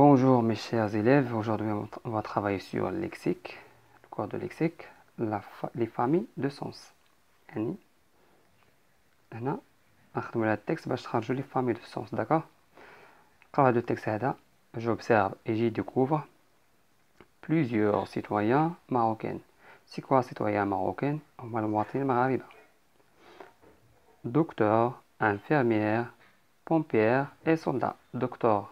Bonjour mes chers élèves, aujourd'hui on va travailler sur le lexique, le cours de lexique, les familles de sens. يعني هنا نخدمو على التكست باش تخرجوا لي familles de sens, d'accord قراو هذا التكست هذا j'observe et j'y découvre plusieurs citoyens marocains. C'est quoi citoyens marocains هما المواطنين المغاربة. Docteur, infirmière, pompière et soldat. Docteur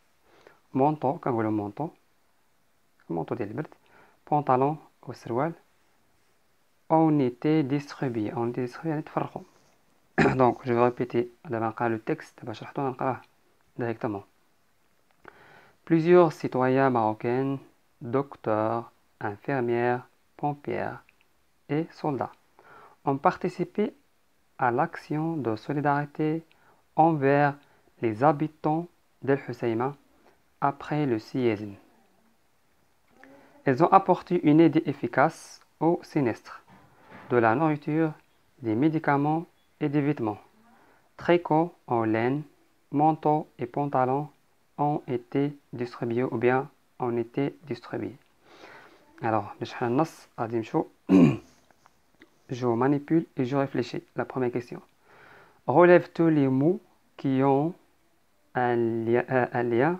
مونطو كنقولو مونطو مونطو ديال البرد بونطالون والسروال اونيتي ديستريبي اونيتي ديستريبي يعني تفرقو دونك جو ريبيتي دابا نقرا لو تكست دابا شرحتو نقراه ديريكتومون Plusieurs citoyens marocains, docteurs, infirmières, pompiers et soldats ont participé à l'action de solidarité envers les habitants d'El Husseima après le séisme. Elles ont apporté une aide efficace au sinistre, de la nourriture, des médicaments et des vêtements. Tricots en laine, manteaux et pantalons ont été distribués ou bien ont été distribués. Alors, je manipule et je réfléchis. La première question. Relève tous les mots qui ont un lien, un lien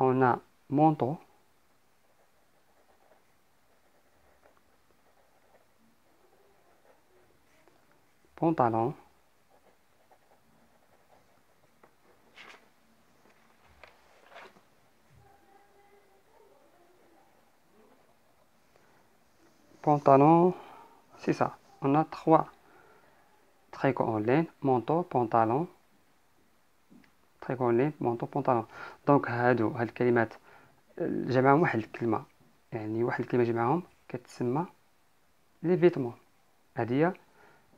on a manteau, pantalon, pantalon, c'est ça. On a trois tricots en laine, manteau, pantalon, تريكون لين مونطو بونطالون دونك هادو هاد الكلمات جمعهم واحد الكلمة يعني واحد الكلمة جمعهم كتسمى لي فيتمون هادي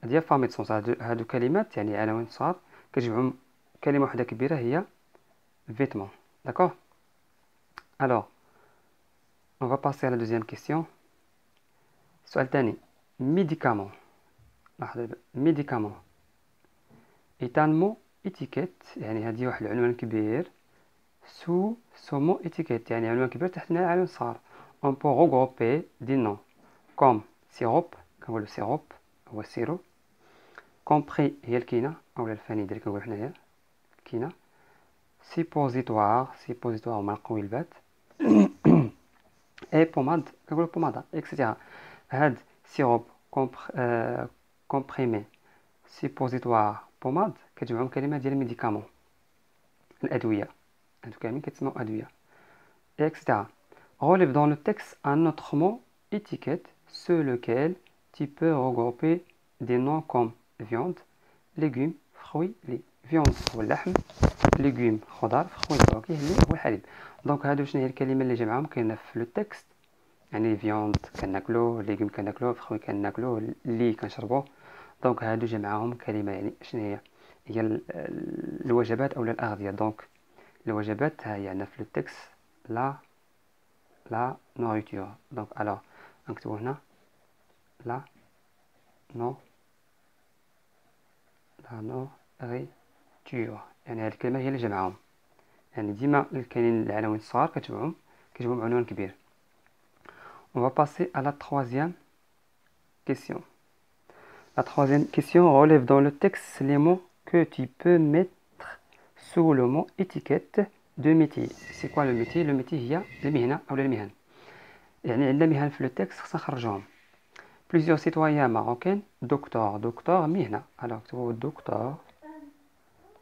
هادي فامي سونس هادو كلمات يعني عناوين صغار كتجمعهم كلمه وحده كبيره هي فيتمون داكوغ الوغ va passer à la deuxième question. السؤال الثاني médicament. لاحظ médicament. Est اتيكيت يعني هذه واحد العنوان كبير. سو سومو اتيكيت يعني عنوان كبير تحتنا عنوان صغار اون بو regrouper des نو كوم سيروب كنقولو سيروب هو السيرو compris هي الكينة أولا الفاني ديال كنقولو حنايا. الكينة سيبوزيتوار سيبوزيتوار هما نقوي البات اي بوماد كنقولو بومادا اكسيتيرا هاد syrup comprimé. سيبوزيتوار بوماد كتجمعهم كلمة ديال ميديكامون الأدوية. هادو كاملين كيتسموا أدوية. Etc. Relève dans le texte un autre mot, étiquette, sur lequel tu peux regrouper des noms comme viande, légumes, fruits, les هو اللحم légumes خضار fruits الفواكه اللي هو الحليب دونك هادو شنو هي الكلمة اللي جمعهم كاينة في لو تكست يعني فيوند كناكلوه ليغوم كناكلوه فخوي كناكلوه لي كنشربوه دونك هادو جمعهم كلمه يعني شنو هي هي الوجبات أو الأغذية. دونك الوجبات ها هي عندنا في التكست la la nourriture. Donc alors نكتبو هنا. la no la nourriture. يعني هذه الكلمة هي اللي جمعهم. يعني ديما كاينين العناوين الصغار كتجمعهم كتجمعهم عنوان كبير. On va passer à la troisième question. La troisième question relève dans le texte les mots que tu peux mettre sous le mot étiquette de métier. C'est quoi le métier Le métier هي المهنة أو المهن. يعني عندنا مهن في التكست خصنا نخرجوهم. Plusieurs citoyens marocains, docteur, docteur مهنة. Alors اكتبوا docteur,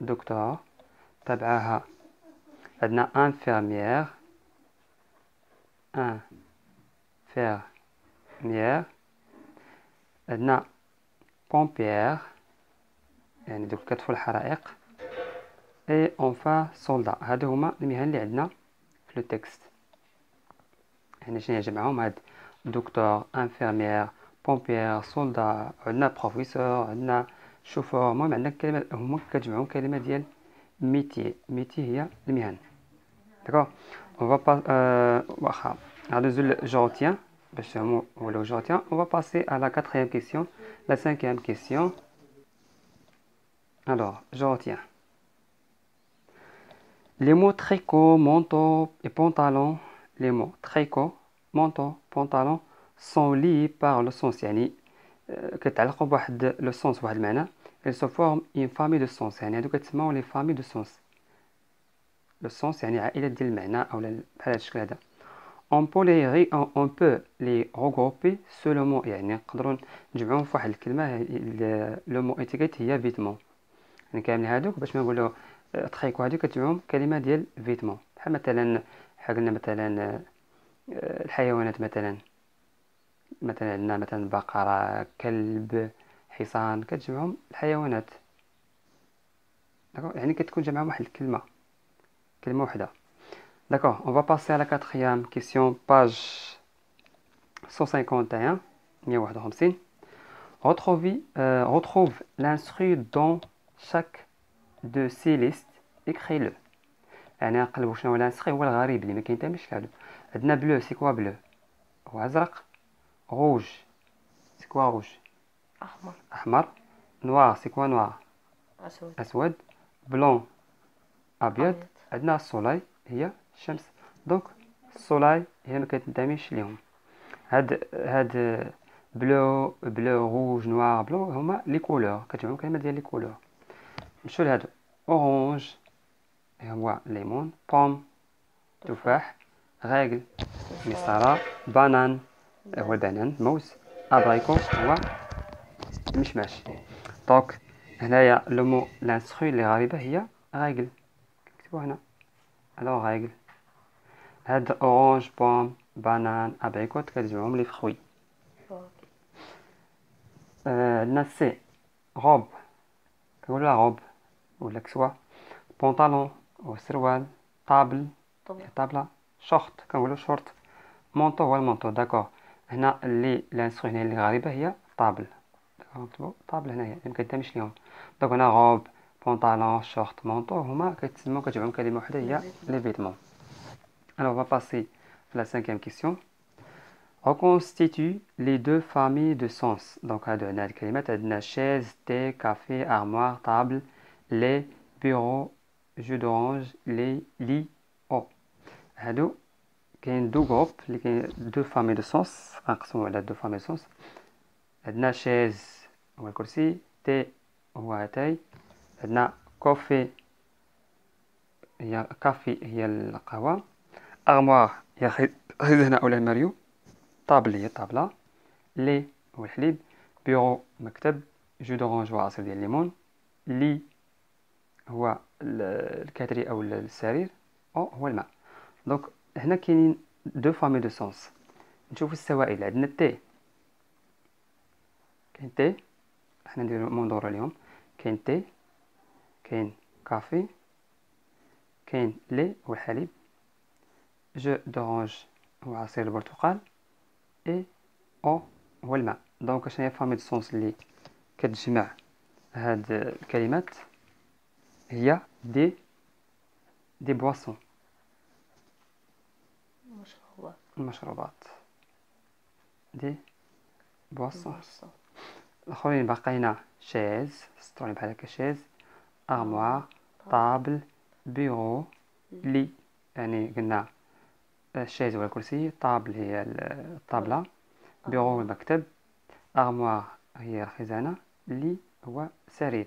docteur. تبعها عندنا infirmière, infirmière. عندنا pompière يعني دوك كتفوا الحرائق اي اونفا سولدا هادو هما المهن اللي عندنا في لو تكست يعني شنو جمعهم هاد دكتور انفيرميير بومبيير سولدا عندنا بروفيسور عندنا شوفور المهم عندنا كلمه هما كتجمعهم كلمه ديال ميتي ميتي هي المهن داكوغ اون فا با واخا غادوزو لجوتيان باش تفهموا ولو جوتيان اون فا باسي على لا كاتريام كيسيون لا سانكيام كيسيون Alors, je retiens. Les mots tricot, manteau et pantalon, les mots tricot, manteau, pantalon sont liés par le sens يعني كيتعلقوا بواحد لو سونس بواحد المعنى ils se forment une famille de sens يعني هادو كتسموا لي famille de sens لو سونس يعني عائلة ديال المعنى أو بحال هاد الشكل هذا on peut les on peut les regrouper seulement يعني نقدروا نجمعوهم في واحد الكلمة لو مو اتيكيت هي فيتمون يعني كامل هادوك باش ما نقولوا تخيكو هادوك كتبعهم كلمة ديال فيتمون. بحال مثلا قلنا مثلا آه، الحيوانات مثلا مثلا عندنا مثلا بقرة كلب حصان كتجمعهم الحيوانات. يعني كتكون جمعهم واحد الكلمة كلمة وحدة. داكوغ اون فا باسي على كاتريام كيسيون باج 151 151 retrouve euh, retrouve l'instru dans chaque de ces listes écris-le. يعني نقلبو شنو هو الانسخي هو الغريب اللي ما حتى مشكل عندنا بلو سي كوا بلو؟ هو أزرق؟ روج. سي كوا روج؟ أحمر. أحمر. نوار سي كوا نوار؟ أسود. أسود. بلون. أبيض. عندنا السولاي هي الشمس. دونك السولاي هي ما كتنتميش ليهم. هاد هاد بلو بلو روج نوار بلو هما لي كولور. كتجمعو كلمه ديال لي كولور. نمشيو لهادو؟ اورانج هو ليمون بوم تفاح غاقل مسطرة بانان هو البنان موز أبريكو هو المشماش دونك هنايا لو مو لانسترو اللي غريبة هي غاقل نكتبو هنا. ألو غاقل هاد اورانج بوم بانان ابريكوت كتجمعهم لي فخوي. عندنا سي غوب. كنقولو غوب. ولا كسوة بونطالون وسروال طابل طابلة شورت كنقولو شورت مونطو هو المونطو داكوغ هنا اللي لانسترو هنا اللي غريبة هي طابل نكتبو طابل هنايا ما كنتمش ليهم دونك هنا غوب بونطالون شورت مونطو هما كيتسمو كتجمعهم كلمة وحدة هي لي فيتمون Alors on va passer à la cinquième question. Reconstitue les deux familles de sens. Donc, on a des كلمات عندنا chaise, thé, café, armoire, table, lait, bureau, jus d'orange, les lits, oh. هادو كاين دو جروب اللي كاين دو فامي دو سونس غنقسمو على دو فامي دو سونس عندنا شيز هو الكرسي تي هو اتاي عندنا كوفي هي كافي هي القهوة أغموار هي خزانة أو الماريو طابل هي الطابلة لي هو الحليب بيرو مكتب جو دورانج هو عصير ديال الليمون لي هو الكاتري أو السرير أو هو الماء. دونك هنا كاينين دو فامي دو سونس. نشوفو السوائل عندنا التي. كاين تي. حنا نديرو موندورو اليوم كاين تي. كاين كافي. كاين لي هو الحليب. جو دورانج هو عصير البرتقال. إي أو هو الماء. دونك شنو هي فامي دو سونس اللي كتجمع هاد الكلمات؟ هي دي دي بواسون المشروبات المشروبات دي بواسون الاخرين بقينا شاز سطروني بحال هكا شاز أرموار طابل. بيرو لي. يعني قلنا الشاز هو الكرسي طابل هي الطابلة بيرو هو المكتب أرموار هي الخزانة لي هو سرير.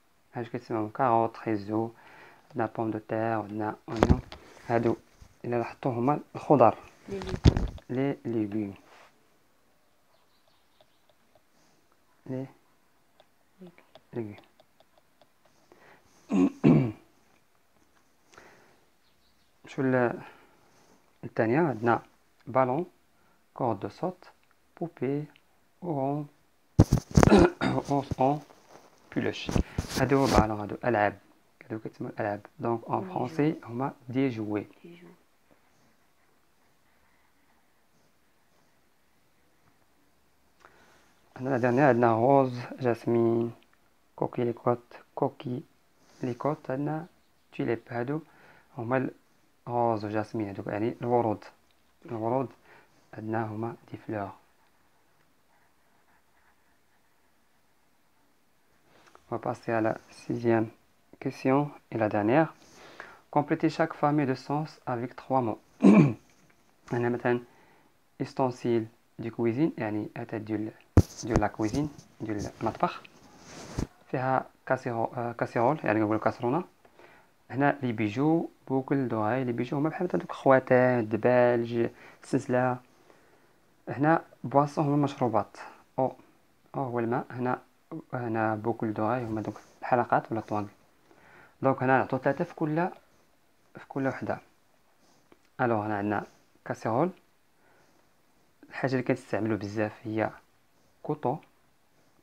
هاج كتسمعو كاروت خيزو عندنا بوم دو تير عندنا اونيون هادو إلا لاحظتو هما الخضر لي ليمون les légumes. Les légumes. شو ال- الثانية عندنا بالون كورد دو صوت بوبي اورون اون بولوش هادو هو بالون هادو ألعاب هادو كيتسموا الألعاب دونك اون دي فرونسي هما دي جوي دي جو La dernière, عندنا روز جاسمين كوكي ليكوت كوكي ليكوت عندنا توليب هادو هما الروز وجاسمين هادوك يعني الورود الورود عندنا هما دي فلور On va passer à la sixième question et la dernière. Complétez chaque famille de sens avec trois mots. عندنا مثلا ustensile du cuisine يعني أتاة ديال ديال لا كويزين ديال المطبخ فيها كاسيرو آه، كاسيرول يعني نقول كاسرونه هنا لي بيجو بوكل دوغاي لي بيجو هما بحال هادوك خواتات دبالج سلسله هنا بواسون هما المشروبات او او هو الماء هنا هنا بوكل دوغاي هما دوك الحلقات ولا طوانق دونك هنا نعطو ثلاثة في كل في كل وحدة. الوغ هنا عندنا كاسيرول. الحاجة اللي كنستعملو بزاف هي كوطو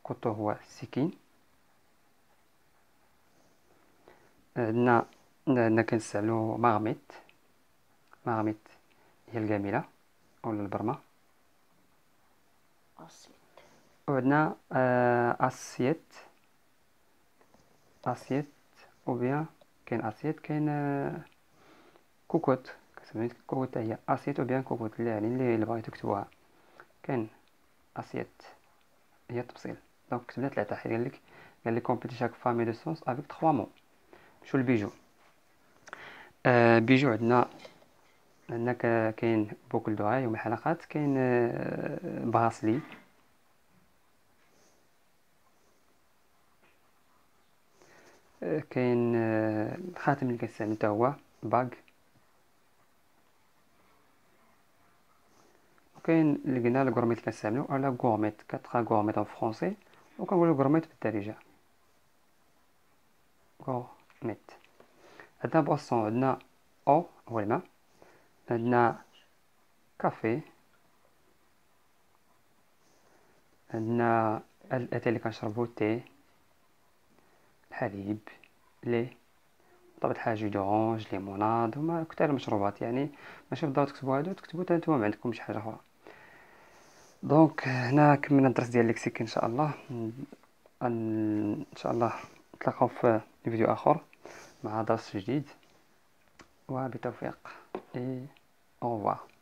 كوطو هو السكين. عندنا عندنا كنستعملو ماغميت ماغميت هي القاملة ولا البرمة. وعندنا آه، أسيت. أسيت بيان كاين أسيت كاين آه، كوكوت. كتسميت كوكوت هي أسيت بيان كوكوت. اللي يعني اللي بغيتو تكتبوها كاين أسيت. هي التفصيل. دونك كتبنا ثلاثة. حيت قال لك قال لك كومبليتي شاك فامي دو سونس افيك تخوا مو شو البيجو؟ آه بيجو عندنا عندنا كا- كاين بوكل دوغاي هما حلقات كاين آه براسلي. كاين آه، الخاتم اللي كنستعمل حتى هو باغ وكاين اللي قلنا الكورميت اللي كنستعملو ولا غورميت كتلقى غورميت اون فرونسي وكنقولو غورميت بالدارجة غورميت عندنا بواسون عندنا او هو الماء عندنا كافي عندنا الاتاي اللي كنشربو تي الحليب لي بطبيعة الحال جو دورانج ليموناد هما كتار المشروبات يعني ماشي بالضرورة تكتبو هادو تكتبو تا نتوما ما عندكم شي حاجة أخرى. دونك هنا كملنا الدرس ديال الليكسيك إن شاء الله. أن شاء الله نتلاقاو في فيديو آخر مع درس جديد. وبالتوفيق اي revoir